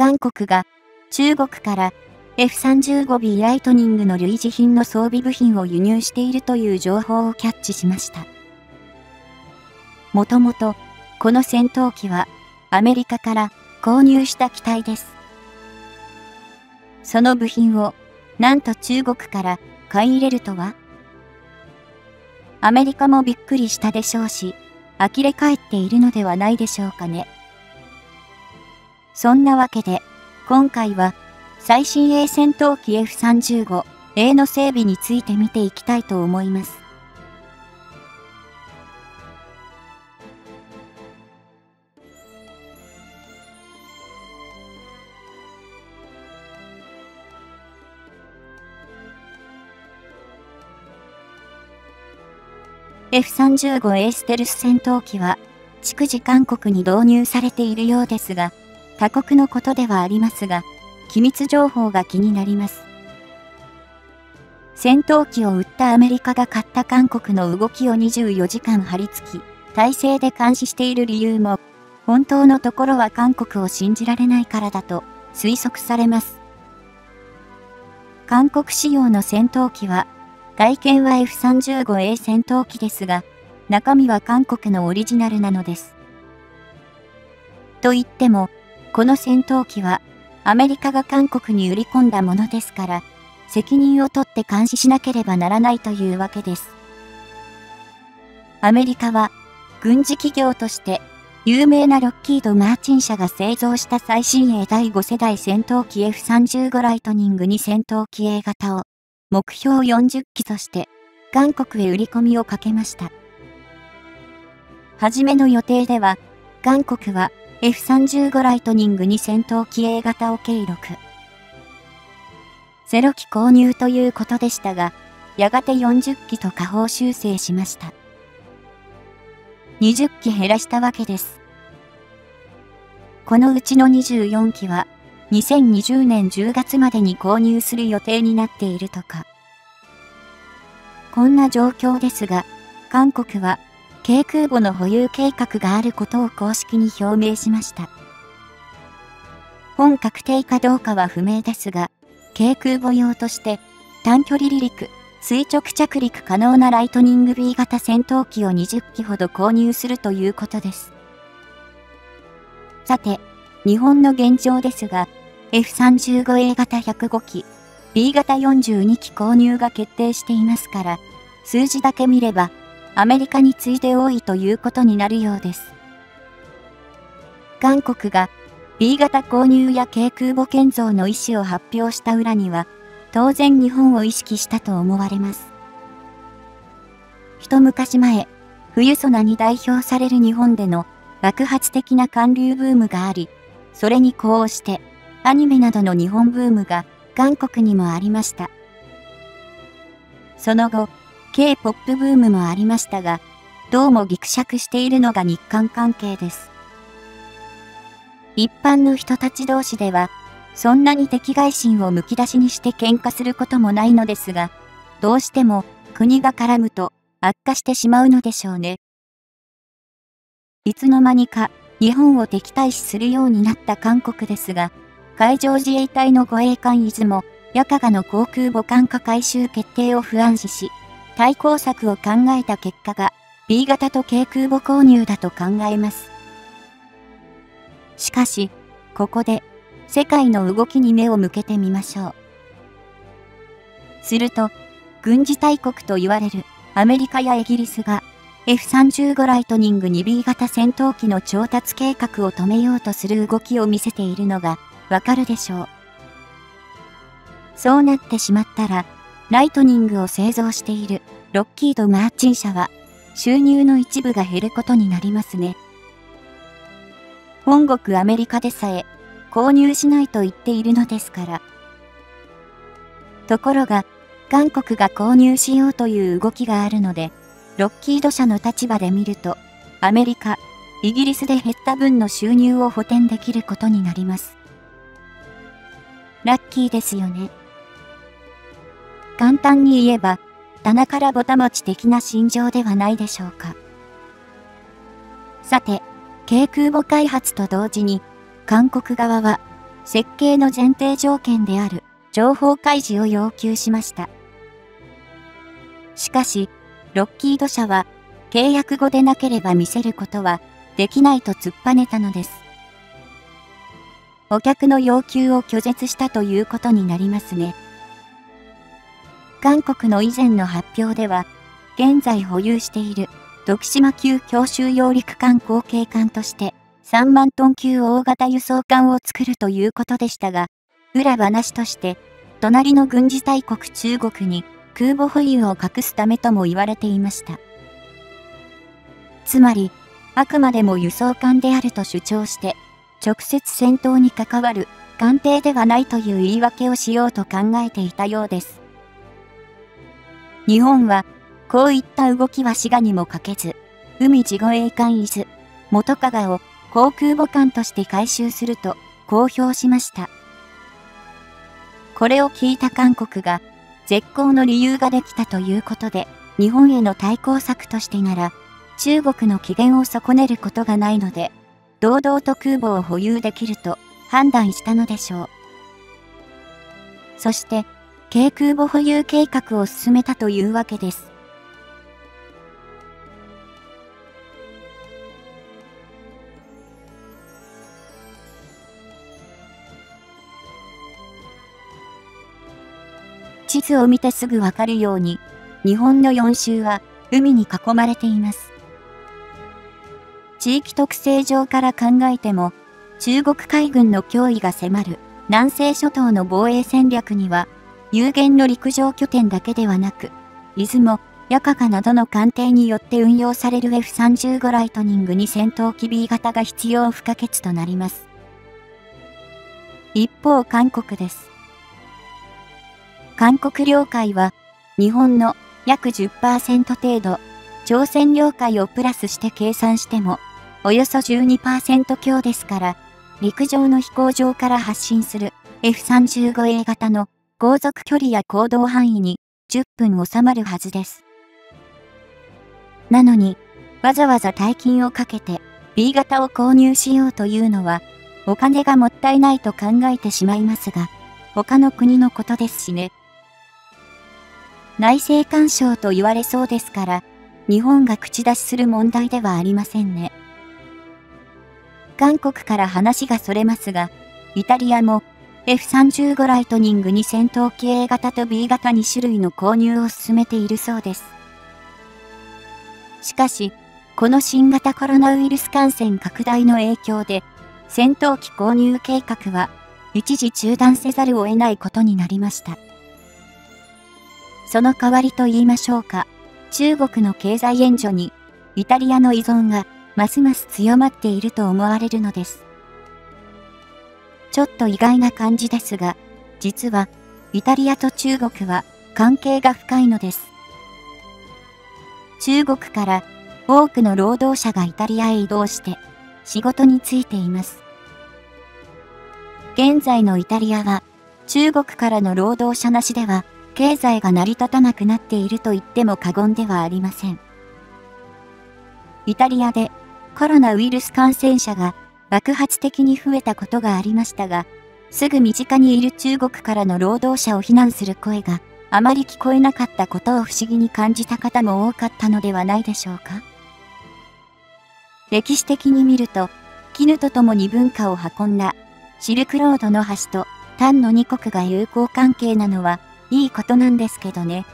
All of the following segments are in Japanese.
韓国が中国から F35B ライトニングの類似品の装備部品を輸入しているという情報をキャッチしました。もともと、この戦闘機はアメリカから購入した機体です。その部品をなんと中国から買い入れるとは？アメリカもびっくりしたでしょうし、呆れ返っているのではないでしょうかね。そんなわけで、今回は最新鋭戦闘機 F35A の整備について見ていきたいと思います。F35A ステルス戦闘機は、逐次韓国に導入されているようですが、他国のことではありますが、機密情報が気になります。戦闘機を売ったアメリカが買った韓国の動きを24時間張り付き、体制で監視している理由も、本当のところは韓国を信じられないからだと推測されます。韓国仕様の戦闘機は外見は F35A 戦闘機ですが、中身は韓国のオリジナルなのです。と言っても、この戦闘機はアメリカが韓国に売り込んだものですから、責任を取って監視しなければならないというわけです。アメリカは軍事企業として有名なロッキード・マーチン社が製造した最新鋭第5世代戦闘機 F35 ライトニング2戦闘機 A 型を目標40機として、韓国へ売り込みをかけました。はじめの予定では、韓国は F35 ライトニングに戦闘機 A 型を計6。0機購入ということでしたが、やがて40機と下方修正しました。20機減らしたわけです。このうちの24機は、2020年10月までに購入する予定になっているとか。こんな状況ですが、韓国は、軽空母の保有計画があることを公式に表明しました。本確定かどうかは不明ですが、軽空母用として短距離離陸、垂直着陸可能なライトニング B 型戦闘機を20機ほど購入するということです。さて、日本の現状ですが、F35A 型105機、B 型42機購入が決定していますから、数字だけ見れば、アメリカに次いで多いということになるようです。韓国が B 型購入や軽空母建造の意思を発表した裏には、当然日本を意識したと思われます。一昔前、冬ソナに代表される日本での爆発的な韓流ブームがあり、それに呼応して、アニメなどの日本ブームが韓国にもありました。その後、K-POP ブームもありましたが、どうもギクシャクしているのが日韓関係です。一般の人たち同士では、そんなに敵外心をむき出しにして喧嘩することもないのですが、どうしても国が絡むと悪化してしまうのでしょうね。いつの間にか日本を敵対視するようになった韓国ですが、海上自衛隊の護衛艦出雲、ヤカガの航空母艦化回収決定を不安視し、対抗策を考えた結果が B 型と軽空母購入だと考えます。しかし、ここで世界の動きに目を向けてみましょう。すると、軍事大国と言われるアメリカやイギリスが F35 ライトニング 2B 型戦闘機の調達計画を止めようとする動きを見せているのがわかるでしょう。そうなってしまったら、ライトニングを製造しているロッキード・マーチン社は、収入の一部が減ることになりますね。本国アメリカでさえ、購入しないと言っているのですから。ところが、韓国が購入しようという動きがあるので、ロッキード社の立場で見ると、アメリカ、イギリスで減った分の収入を補填できることになります。ラッキーですよね。簡単に言えば、棚からぼたもち的な心情ではないでしょうか。さて、軽空母開発と同時に、韓国側は設計の前提条件である情報開示を要求しました。しかし、ロッキード社は契約後でなければ見せることはできないと突っぱねたのです。お客の要求を拒絶したということになりますね。韓国の以前の発表では、現在保有している徳島級強襲揚陸艦後継艦として3万トン級大型輸送艦を作るということでしたが、裏話として、隣の軍事大国中国に空母保有を隠すためとも言われていました。つまり、あくまでも輸送艦であると主張して、直接戦闘に関わる艦艇ではないという言い訳をしようと考えていたようです。日本は、こういった動きは滋賀にもかけず、海自護衛艦伊豆、元加賀を航空母艦として回収すると公表しました。これを聞いた韓国が、絶好の理由ができたということで、日本への対抗策としてなら、中国の機嫌を損ねることがないので、堂々と空母を保有できると判断したのでしょう。そして、軽空母保有計画を進めたというわけです。地図を見てすぐわかるように、日本の4州は海に囲まれています。地域特性上から考えても、中国海軍の脅威が迫る南西諸島の防衛戦略には、有限の陸上拠点だけではなく、出雲、ヤカカなどの艦艇によって運用される F35 ライトニングに戦闘機 B 型が必要不可欠となります。一方韓国です。韓国領海は日本の約10%程度、朝鮮領海をプラスして計算してもおよそ12%強ですから、陸上の飛行場から発進する F35A 型の航続距離や行動範囲に10分収まるはずです。なのに、わざわざ大金をかけて B 型を購入しようというのは、お金がもったいないと考えてしまいますが、他の国のことですしね。内政干渉と言われそうですから、日本が口出しする問題ではありませんね。韓国から話がそれますが、イタリアも F35 ライトニングに戦闘機 A 型と B 型2種類の購入を進めているそうです。しかし、この新型コロナウイルス感染拡大の影響で、戦闘機購入計画は一時中断せざるを得ないことになりました。その代わりと言いましょうか、中国の経済援助にイタリアの依存がますます強まっていると思われるのです。ちょっと意外な感じですが、実は、イタリアと中国は関係が深いのです。中国から多くの労働者がイタリアへ移動して仕事に就いています。現在のイタリアは中国からの労働者なしでは経済が成り立たなくなっていると言っても過言ではありません。イタリアでコロナウイルス感染者が爆発的に増えたことがありましたが、すぐ身近にいる中国からの労働者を非難する声があまり聞こえなかったことを不思議に感じた方も多かったのではないでしょうか。歴史的に見ると、絹と共に文化を運んだシルクロードの橋と丹の二国が友好関係なのはいいことなんですけどね。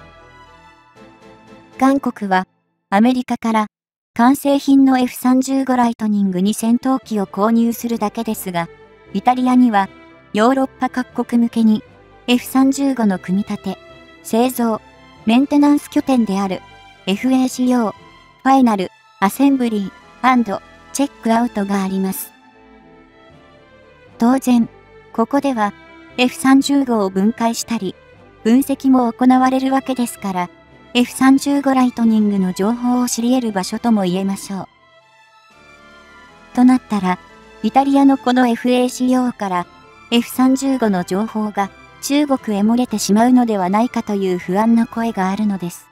韓国はアメリカから完成品の F35 ライトニングに戦闘機を購入するだけですが、イタリアにはヨーロッパ各国向けに F35 の組み立て、製造、メンテナンス拠点である FACO、ファイナル、アセンブリー、チェックアウトがあります。当然、ここでは F35 を分解したり、分析も行われるわけですから、F35 ライトニングの情報を知り得る場所とも言えましょう。となったら、イタリアのこの FACO から F35 の情報が中国へ漏れてしまうのではないかという不安の声があるのです。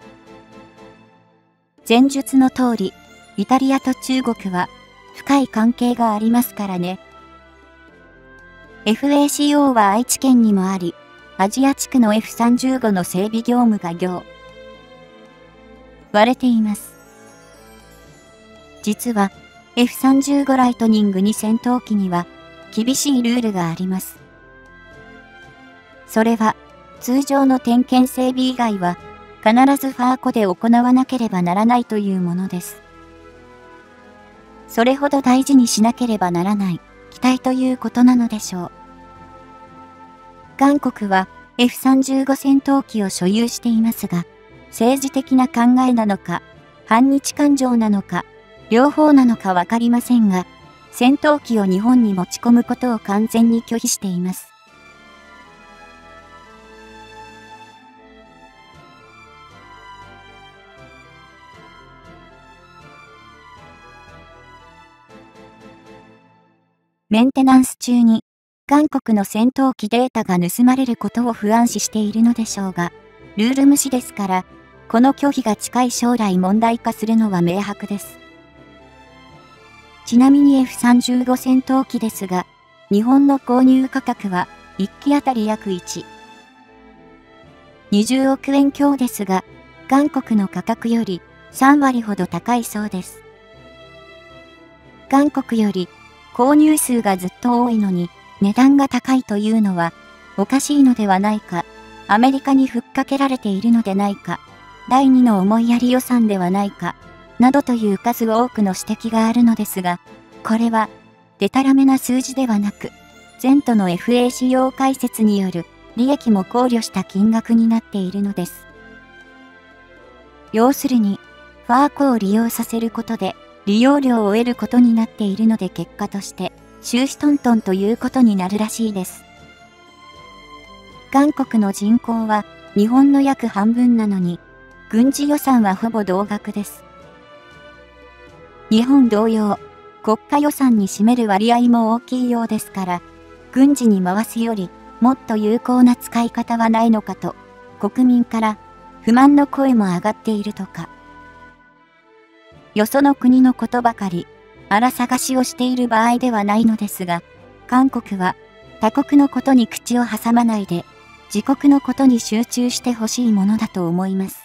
前述の通り、イタリアと中国は深い関係がありますからね。FACO は愛知県にもあり、アジア地区の F35 の整備業務が行。割れています。実は、F35 ライトニング2戦闘機には、厳しいルールがあります。それは、通常の点検整備以外は、必ずファーコで行わなければならないというものです。それほど大事にしなければならない機体ということなのでしょう。韓国は F35 戦闘機を所有していますが、政治的な考えなのか、反日感情なのか、両方なのかわかりませんが、戦闘機を日本に持ち込むことを完全に拒否しています。メンテナンス中に、韓国の戦闘機データが盗まれることを不安視しているのでしょうが、ルール無視ですから、この拒否が近い将来問題化するのは明白です。ちなみに F35 戦闘機ですが、日本の購入価格は1機あたり約1。20億円強ですが、韓国の価格より3割ほど高いそうです。韓国より購入数がずっと多いのに値段が高いというのはおかしいのではないか、アメリカにふっかけられているのでないか、第2の思いやり予算ではないか、などという数多くの指摘があるのですが、これは、デタラメな数字ではなく、前途の FACO 解説による利益も考慮した金額になっているのです。要するに、ファーコを利用させることで、利用料を得ることになっているので結果として、収支トントンということになるらしいです。韓国の人口は日本の約半分なのに、軍事予算はほぼ同額です。日本同様、国家予算に占める割合も大きいようですから、軍事に回すよりもっと有効な使い方はないのかと、国民から不満の声も上がっているとか。よその国のことばかり、荒探しをしている場合ではないのですが、韓国は他国のことに口を挟まないで、自国のことに集中してほしいものだと思います。